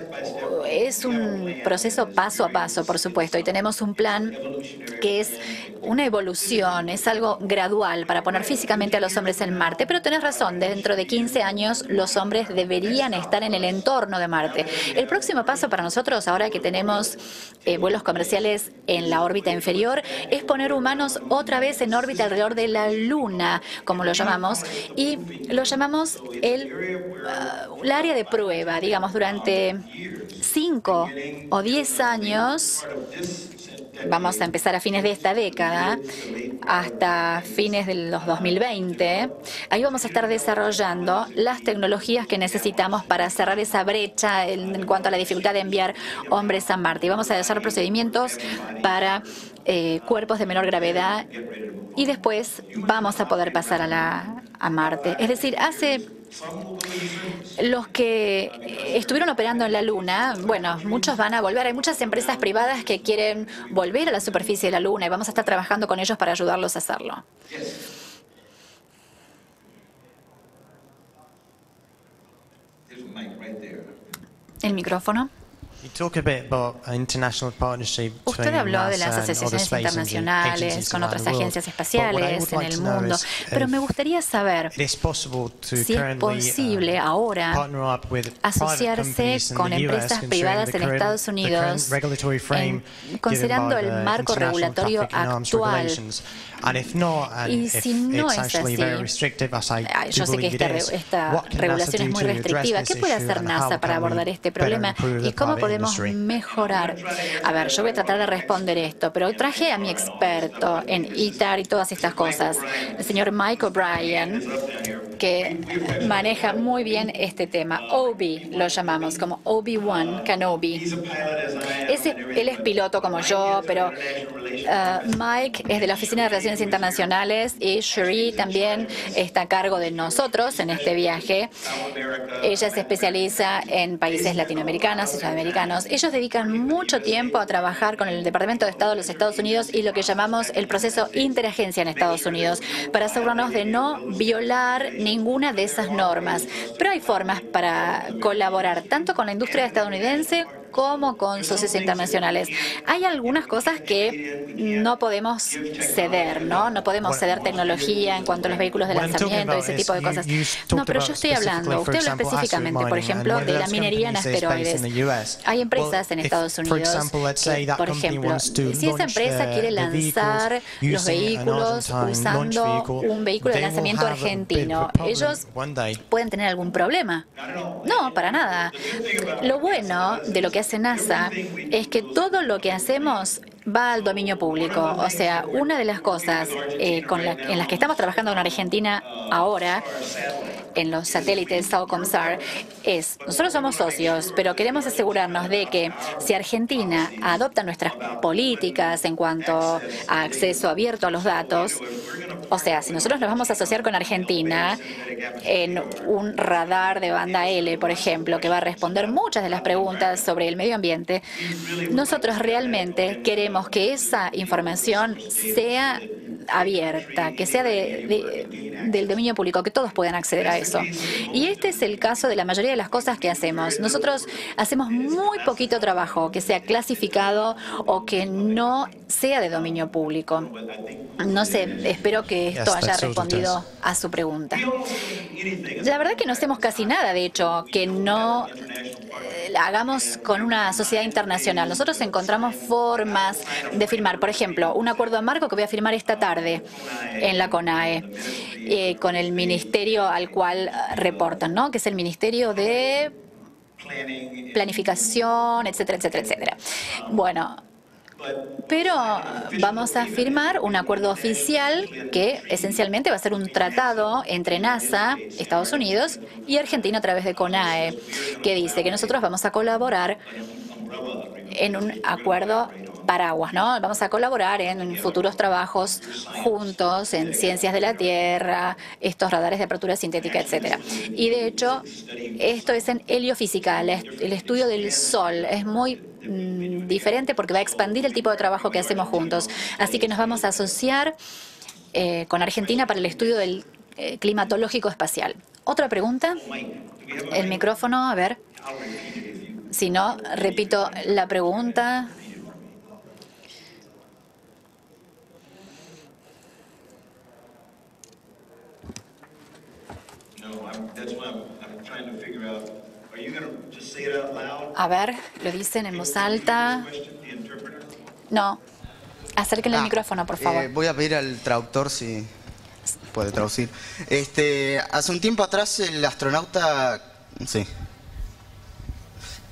es un proceso paso a paso, por supuesto, y tenemos un plan que es una evolución, es algo gradual para poner físicamente a los hombres en Marte. Pero tenés razón, dentro de 15 años los hombres deberían estar en el entorno de Marte. El próximo paso para nosotros, ahora que tenemos eh, vuelos comerciales en la órbita inferior, es poner humanos otra vez en órbita alrededor de la Luna, como lo llamamos, y lo llamamos el, uh, área de prueba, digamos durante cinco o diez años, vamos a empezar a fines de esta década, hasta fines de los 2020, ahí vamos a estar desarrollando las tecnologías que necesitamos para cerrar esa brecha en, cuanto a la dificultad de enviar hombres a Marte. Y vamos a desarrollar procedimientos para eh, cuerpos de menor gravedad y después vamos a poder pasar a, la, a Marte. Es decir, hace los que estuvieron operando en la Luna, bueno, muchos van a volver. Hay muchas empresas privadas que quieren volver a la superficie de la Luna y vamos a estar trabajando con ellos para ayudarlos a hacerlo. El micrófono. Usted habló de las asociaciones internacionales con otras agencias espaciales en el mundo, pero me gustaría saber si es posible ahora asociarse con empresas privadas en Estados Unidos considerando el marco regulatorio actual. Y si no es así, yo sé que esta, regulación es muy restrictiva. ¿Qué puede hacer NASA para abordar este problema? ¿Y cómo, podemos mejorar? A ver, yo voy a tratar de responder esto, pero traje a mi experto en ITAR y todas estas cosas, el señor Mike O'Brien, que maneja muy bien este tema. Obi lo llamamos, como Obi-Wan Kenobi. él es piloto como yo, pero uh, Mike es de la Oficina de Relaciones Internacionales y Cherie también está a cargo de nosotros en este viaje. Ella se especializa en países latinoamericanos y sudamericanos. Ellos dedican mucho tiempo a trabajar con el Departamento de Estado de los Estados Unidos y lo que llamamos el proceso interagencia en Estados Unidos para asegurarnos de no violar ninguna de esas normas. Pero hay formas para colaborar tanto con la industria estadounidense como con socios internacionales. Hay algunas cosas que no podemos ceder, ¿no? No podemos ceder tecnología en cuanto a los vehículos de lanzamiento y ese tipo de cosas. No, pero yo estoy hablando, usted habla específicamente, por ejemplo, de la minería en asteroides. Hay empresas en Estados Unidos que, por ejemplo, si esa empresa quiere lanzar los vehículos usando un vehículo de lanzamiento argentino, ellos pueden tener algún problema. No, para nada. Lo bueno de lo que hace NASA es que todo lo que hacemos va al dominio público. O sea, una de las cosas eh, en las que estamos trabajando en Argentina ahora, en los satélites SAOCOMSAR, es, nosotros somos socios, pero queremos asegurarnos de que si Argentina adopta nuestras políticas en cuanto a acceso abierto a los datos, o sea, si nosotros nos vamos a asociar con Argentina en un radar de banda L, por ejemplo, que va a responder muchas de las preguntas sobre el medio ambiente, nosotros realmente queremos que esa información sea abierta, que sea del dominio público, que todos puedan acceder a eso. Y este es el caso de la mayoría de las cosas que hacemos. Nosotros hacemos muy poquito trabajo que sea clasificado o que no sea de dominio público. No sé, espero que esto haya respondido a su pregunta. La verdad que no hacemos casi nada, de hecho, que no eh, hagamos con una sociedad internacional. Nosotros encontramos formas de firmar, por ejemplo, un acuerdo marco que voy a firmar esta tarde en la CONAE eh, con el ministerio al cual reportan, ¿no? Que es el Ministerio de Planificación, etcétera, etcétera, etcétera. Bueno, pero vamos a firmar un acuerdo oficial que esencialmente va a ser un tratado entre NASA, Estados Unidos y Argentina a través de CONAE, que dice que nosotros vamos a colaborar en un acuerdo paraguas, ¿no? Vamos a colaborar en futuros trabajos juntos en ciencias de la Tierra, estos radares de apertura sintética, etcétera. Y de hecho, esto es en heliofísica, el estudio del Sol. Es muy mm, diferente porque va a expandir el tipo de trabajo que hacemos juntos. Así que nos vamos a asociar eh, con Argentina para el estudio del eh, climatológico espacial. Otra pregunta. El micrófono, a ver. Si no, repito la pregunta. A ver, lo dicen en voz alta. No. Acerquen el ah, micrófono, por favor. Eh, voy a pedir al traductor si puede traducir. Este, hace un tiempo atrás el astronauta... Sí.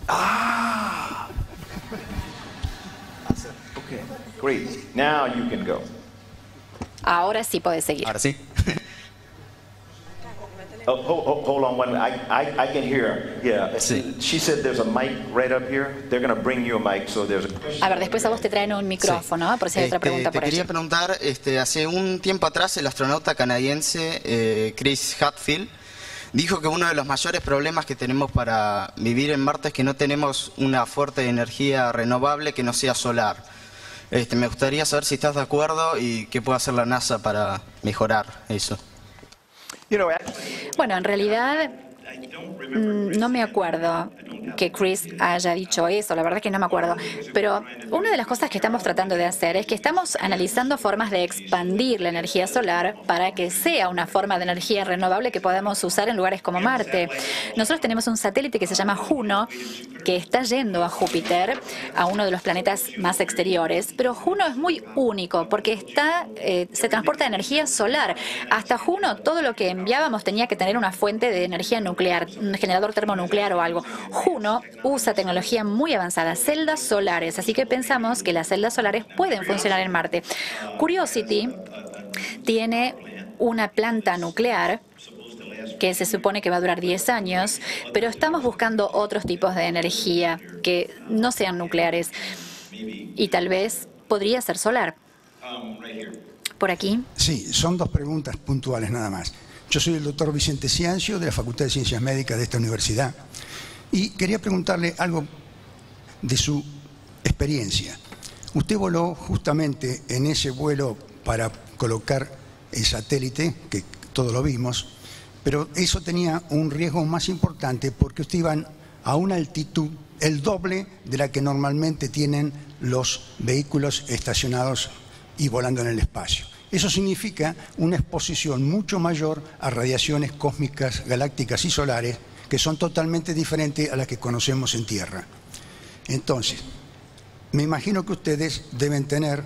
Ah. Okay. Great. Now you can go. Ahora sí puede seguir. Ahora sí. Oh, hold, hold on one I, I, I can hear. Yeah. Sí. She said there's a mic right up here. They're going to bring you a mic, so there's a... A ver, después a vos te traen un micrófono, sí. por si hay otra este, pregunta por Te quería preguntar, este, hace un tiempo atrás el astronauta canadiense eh, Chris Hadfield dijo que uno de los mayores problemas que tenemos para vivir en Marte es que no tenemos una fuerte energía renovable que no sea solar. Este, me gustaría saber si estás de acuerdo y qué puede hacer la NASA para mejorar eso. Bueno, en realidad no me acuerdo que Chris haya dicho eso, la verdad es que no me acuerdo. Pero una de las cosas que estamos tratando de hacer es que estamos analizando formas de expandir la energía solar para que sea una forma de energía renovable que podamos usar en lugares como Marte. Nosotros tenemos un satélite que se llama Juno, que está yendo a Júpiter, a uno de los planetas más exteriores, pero Juno es muy único porque está, eh, se transporta energía solar. Hasta Juno todo lo que enviábamos tenía que tener una fuente de energía nuclear, un generador termonuclear o algo. uno usa tecnología muy avanzada, celdas solares, así que pensamos que las celdas solares pueden funcionar en Marte. Curiosity tiene una planta nuclear que se supone que va a durar 10 años, pero estamos buscando otros tipos de energía que no sean nucleares y tal vez podría ser solar. Por aquí. Sí, son dos preguntas puntuales nada más. Yo soy el doctor Vicente Ciancio de la Facultad de Ciencias Médicas de esta universidad y quería preguntarle algo de su experiencia. Usted voló justamente en ese vuelo para colocar el satélite, que todos lo vimos, pero eso tenía un riesgo más importante porque usted iban a una altitud el doble de la que normalmente tienen los vehículos estacionados y volando en el espacio. Eso significa una exposición mucho mayor a radiaciones cósmicas, galácticas y solares que son totalmente diferentes a las que conocemos en Tierra. Entonces, me imagino que ustedes deben tener,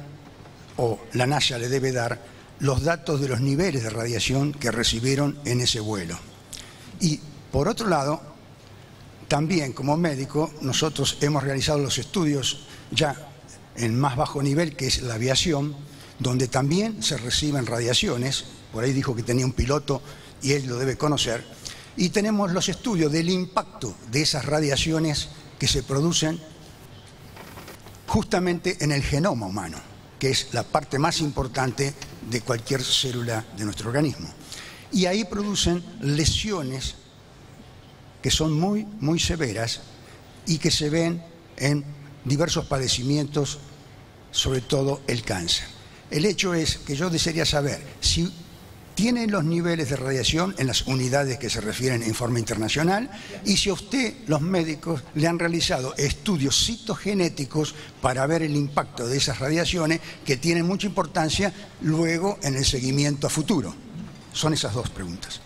o la NASA le debe dar, los datos de los niveles de radiación que recibieron en ese vuelo. Y por otro lado, también como médico, nosotros hemos realizado los estudios ya en más bajo nivel, que es la aviación, donde también se reciben radiaciones, por ahí dijo que tenía un piloto y él lo debe conocer, y tenemos los estudios del impacto de esas radiaciones que se producen justamente en el genoma humano, que es la parte más importante de cualquier célula de nuestro organismo. Y ahí producen lesiones que son muy, muy severas y que se ven en diversos padecimientos, sobre todo el cáncer. El hecho es que yo desearía saber si tienen los niveles de radiación en las unidades que se refieren en forma internacional y si a usted, los médicos, le han realizado estudios citogenéticos para ver el impacto de esas radiaciones que tienen mucha importancia luego en el seguimiento a futuro. Son esas dos preguntas.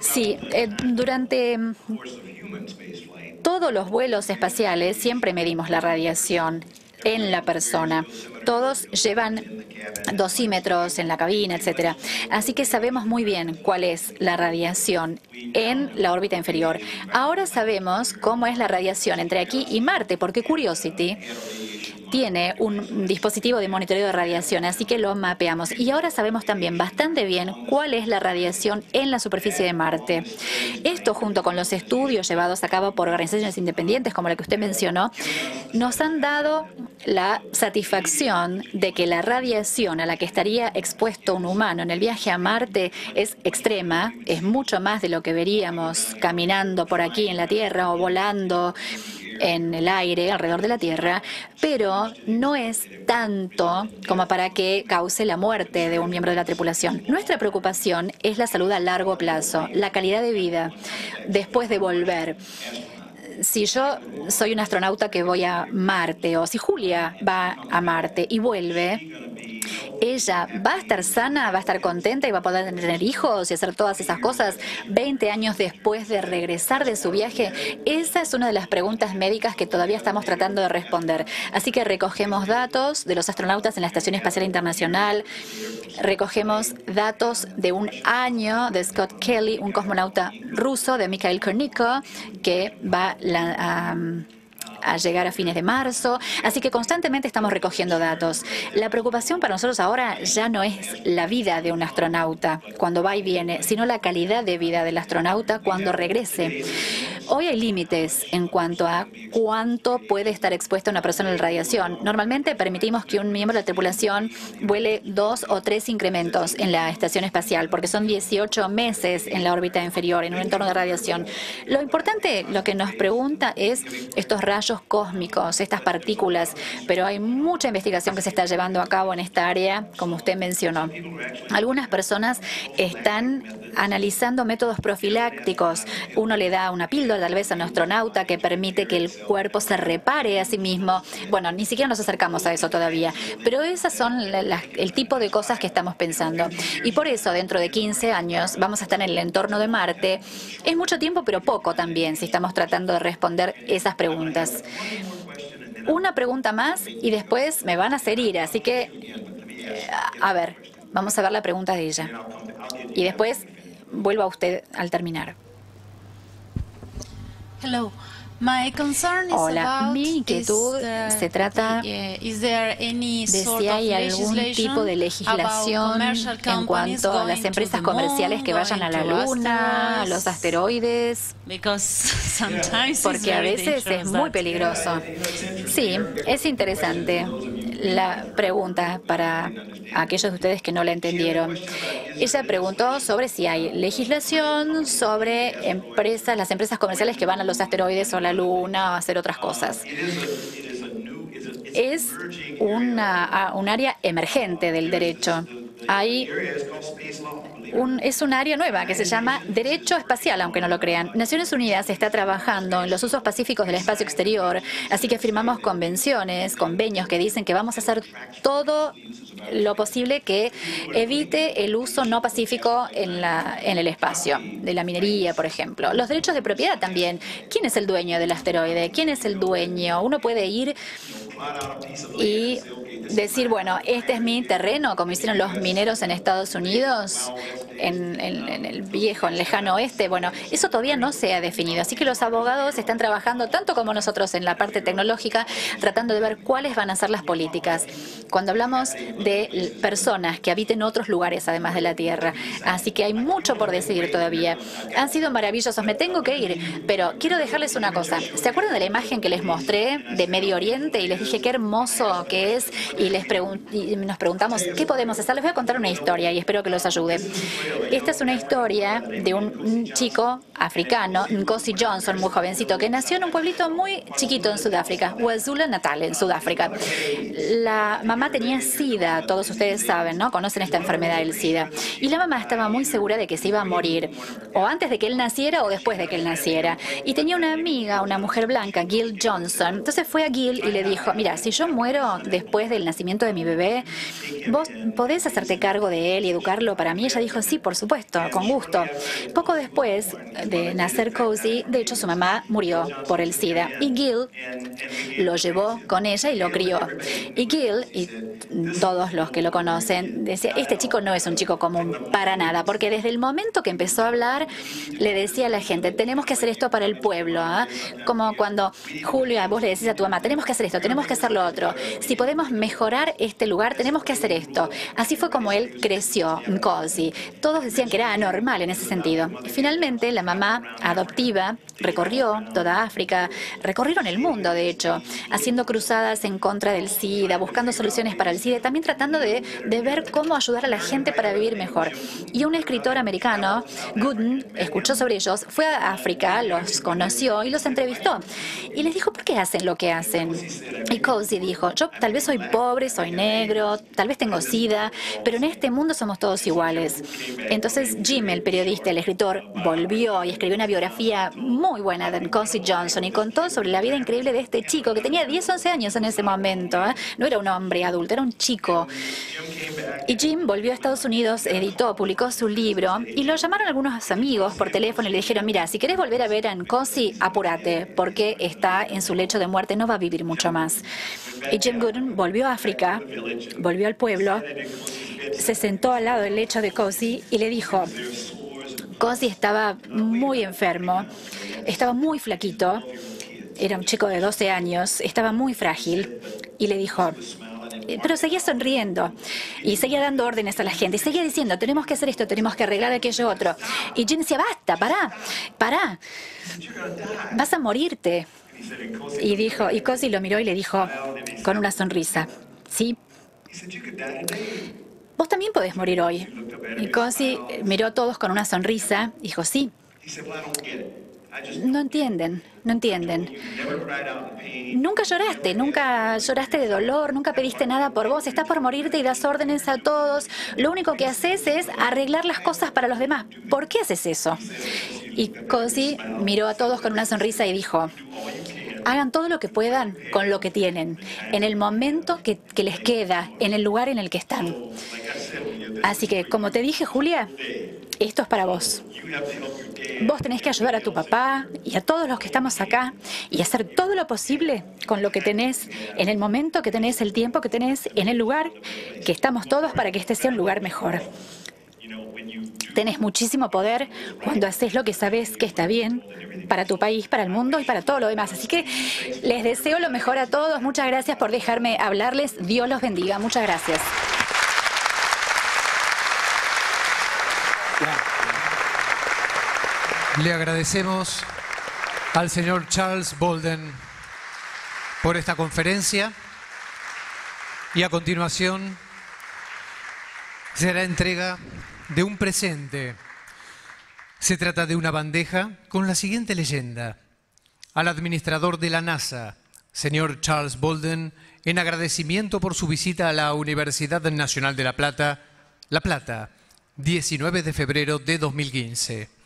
Sí, eh, durante todos los vuelos espaciales siempre medimos la radiación en la persona. Todos llevan dosímetros en la cabina, etcétera. Así que sabemos muy bien cuál es la radiación en la órbita inferior. Ahora sabemos cómo es la radiación entre aquí y Marte, porque Curiosity tiene un dispositivo de monitoreo de radiación, así que lo mapeamos. Y ahora sabemos también bastante bien cuál es la radiación en la superficie de Marte. Esto, junto con los estudios llevados a cabo por organizaciones independientes, como la que usted mencionó, nos han dado la satisfacción de que la radiación a la que estaría expuesto un humano en el viaje a Marte es extrema, es mucho más de lo que veríamos caminando por aquí en la Tierra o volando en el aire alrededor de la Tierra, pero no es tanto como para que cause la muerte de un miembro de la tripulación. Nuestra preocupación es la salud a largo plazo, la calidad de vida después de volver si yo soy un astronauta que voy a Marte o si Julia va a Marte y vuelve, ella va a estar sana, va a estar contenta y va a poder tener hijos y hacer todas esas cosas 20 años después de regresar de su viaje? Esa es una de las preguntas médicas que todavía estamos tratando de responder. Así que recogemos datos de los astronautas en la Estación Espacial Internacional, recogemos datos de un año de Scott Kelly, un cosmonauta ruso de Mikhail Kornikov, que va a a llegar a fines de marzo, así que constantemente estamos recogiendo datos. La preocupación para nosotros ahora ya no es la vida de un astronauta cuando va y viene, sino la calidad de vida del astronauta cuando regrese. Hoy hay límites en cuanto a cuánto puede estar expuesta una persona a la radiación. Normalmente permitimos que un miembro de la tripulación vuele dos o tres incrementos en la estación espacial, porque son 18 meses en la órbita inferior, en un entorno de radiación. Lo importante, lo que nos pregunta es estos rayos cósmicos, estas partículas, pero hay mucha investigación que se está llevando a cabo en esta área, como usted mencionó. Algunas personas están analizando métodos profilácticos. Uno le da una píldora tal vez a un astronauta que permite que el cuerpo se repare a sí mismo. Bueno, ni siquiera nos acercamos a eso todavía, pero esas son el tipo de cosas que estamos pensando. Y por eso, dentro de 15 años, vamos a estar en el entorno de Marte. Es mucho tiempo, pero poco también, si estamos tratando de responder esas preguntas. Una pregunta más y después me van a hacer ir, así que, eh, a ver, vamos a ver la pregunta de ella. Y después vuelvo a usted al terminar. Hello. Hola, mi inquietud se trata de si hay algún tipo de legislación en cuanto a las empresas comerciales que vayan a la Luna, a los asteroides, porque a veces es muy peligroso. Sí, es interesante la pregunta para aquellos de ustedes que no la entendieron. Ella preguntó sobre si hay legislación sobre empresas, las empresas comerciales que van a los asteroides o la Luna o a hacer otras cosas. Es una, un área emergente del derecho. Hay es un área nueva que se llama Derecho Espacial, aunque no lo crean. Naciones Unidas está trabajando en los usos pacíficos del espacio exterior, así que firmamos convenciones, convenios que dicen que vamos a hacer todo lo posible que evite el uso no pacífico en, la, en el espacio, de la minería, por ejemplo. Los derechos de propiedad también. ¿Quién es el dueño del asteroide? ¿Quién es el dueño? Uno puede ir y decir, bueno, este es mi terreno, como hicieron los mineros en Estados Unidos, en, el viejo, en lejano oeste. Bueno, eso todavía no se ha definido. Así que los abogados están trabajando tanto como nosotros en la parte tecnológica, tratando de ver cuáles van a ser las políticas. Cuando hablamos de personas que habiten otros lugares además de la Tierra. Así que hay mucho por decidir todavía. Han sido maravillosos. Me tengo que ir, pero quiero dejarles una cosa. ¿Se acuerdan de la imagen que les mostré de Medio Oriente y les dije qué hermoso que es y, les nos preguntamos qué podemos hacer. Les voy a contar una historia y espero que los ayude. Esta es una historia de un chico africano, Nkosi Johnson, muy jovencito, que nació en un pueblito muy chiquito en Sudáfrica, Wazula Natal, en Sudáfrica. La mamá tenía SIDA, todos ustedes saben, ¿no? Conocen esta enfermedad del SIDA. Y la mamá estaba muy segura de que se iba a morir, o antes de que él naciera o después de que él naciera. Y tenía una amiga, una mujer blanca, Gil Johnson. Entonces fue a Gil y le dijo, mira, si yo muero después del nacimiento de mi bebé, ¿vos podés hacerte cargo de él y educarlo para mí? Ella dijo, sí, por supuesto, con gusto. Poco después de nacer Cozy, de hecho su mamá murió por el SIDA y Gil lo llevó con ella y lo crió. Y Gil, y todos los que lo conocen, decía, este chico no es un chico común para nada, porque desde el momento que empezó a hablar, le decía a la gente, tenemos que hacer esto para el pueblo, ¿ah? como cuando Julio, vos le decís a tu mamá, tenemos que hacer esto, tenemos que hacer lo otro. Si podemos mejorar este lugar, tenemos que hacer esto. Así fue como él creció, Cozy. Todos decían que era anormal en ese sentido. Finalmente, la mamá adoptiva recorrió toda África, recorrieron el mundo, de hecho, haciendo cruzadas en contra del SIDA, buscando soluciones para el SIDA, también tratando de, ver cómo ayudar a la gente para vivir mejor. Y un escritor americano, Gooden, escuchó sobre ellos, fue a África, los conoció y los entrevistó. Y les dijo, ¿por qué hacen lo que hacen? Y Cozy dijo, yo tal vez soy pobre, soy negro, tal vez tengo SIDA, pero en este mundo somos todos iguales. Entonces Jim, el periodista, el escritor, volvió y escribió una biografía muy buena de Cozy Johnson y contó sobre la vida increíble de este chico que tenía 10, 11 años en ese momento. ¿eh? No era un hombre adulto, era un chico. Y Jim volvió a Estados Unidos, editó, publicó su libro y lo llamaron algunos amigos por teléfono y le dijeron, mira, si querés volver a ver a Nkosi, apúrate, porque está en su lecho de muerte, no va a vivir mucho más. Y Jim Gooden volvió a África, volvió al pueblo, se sentó al lado del lecho de Cosi y le dijo, Cosi estaba muy enfermo, estaba muy flaquito, era un chico de 12 años, estaba muy frágil y le dijo, pero seguía sonriendo y seguía dando órdenes a la gente y seguía diciendo, tenemos que hacer esto, tenemos que arreglar aquello otro. Y Jim decía, basta, pará, pará, vas a morirte. Y dijo, y Cosi lo miró y le dijo con una sonrisa, sí, vos también podés morir hoy. Y Cosi miró a todos con una sonrisa, dijo, sí. No entienden, no entienden. Nunca lloraste, nunca lloraste de dolor, nunca pediste nada por vos, estás por morirte y das órdenes a todos. Lo único que haces es arreglar las cosas para los demás. ¿Por qué haces eso? Y Cosi miró a todos con una sonrisa y dijo, hagan todo lo que puedan con lo que tienen, en el momento que, les queda, en el lugar en el que están. Así que, como te dije, Julia, esto es para vos. Vos tenés que ayudar a tu papá y a todos los que estamos acá y hacer todo lo posible con lo que tenés, en el momento que tenés, el tiempo que tenés, en el lugar que estamos todos para que este sea un lugar mejor. Tenés muchísimo poder cuando haces lo que sabes que está bien para tu país, para el mundo y para todo lo demás. Así que les deseo lo mejor a todos. Muchas gracias por dejarme hablarles. Dios los bendiga. Muchas gracias. Le agradecemos al señor Charles Bolden por esta conferencia y a continuación será entrega de un presente. Se trata de una bandeja con la siguiente leyenda. Al administrador de la NASA, señor Charles Bolden, en agradecimiento por su visita a la Universidad Nacional de La Plata, La Plata, 19 de febrero de 2015.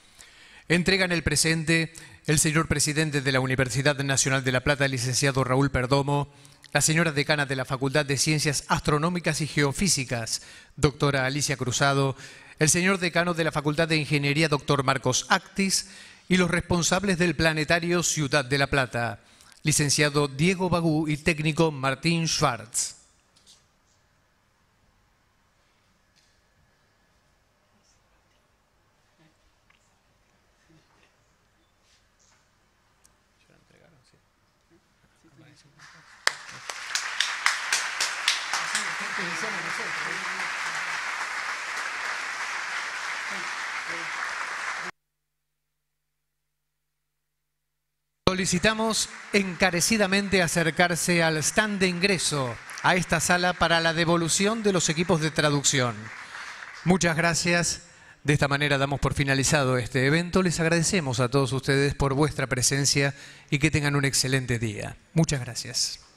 Entregan el presente el señor presidente de la Universidad Nacional de La Plata, licenciado Raúl Perdomo, la señora decana de la Facultad de Ciencias Astronómicas y Geofísicas, doctora Alicia Cruzado, el señor decano de la Facultad de Ingeniería, doctor Marcos Actis, y los responsables del Planetario Ciudad de La Plata, licenciado Diego Bagú y técnico Martín Schwartz. Solicitamos encarecidamente acercarse al stand de ingreso a esta sala para la devolución de los equipos de traducción. Muchas gracias. De esta manera damos por finalizado este evento. Les agradecemos a todos ustedes por vuestra presencia y que tengan un excelente día. Muchas gracias.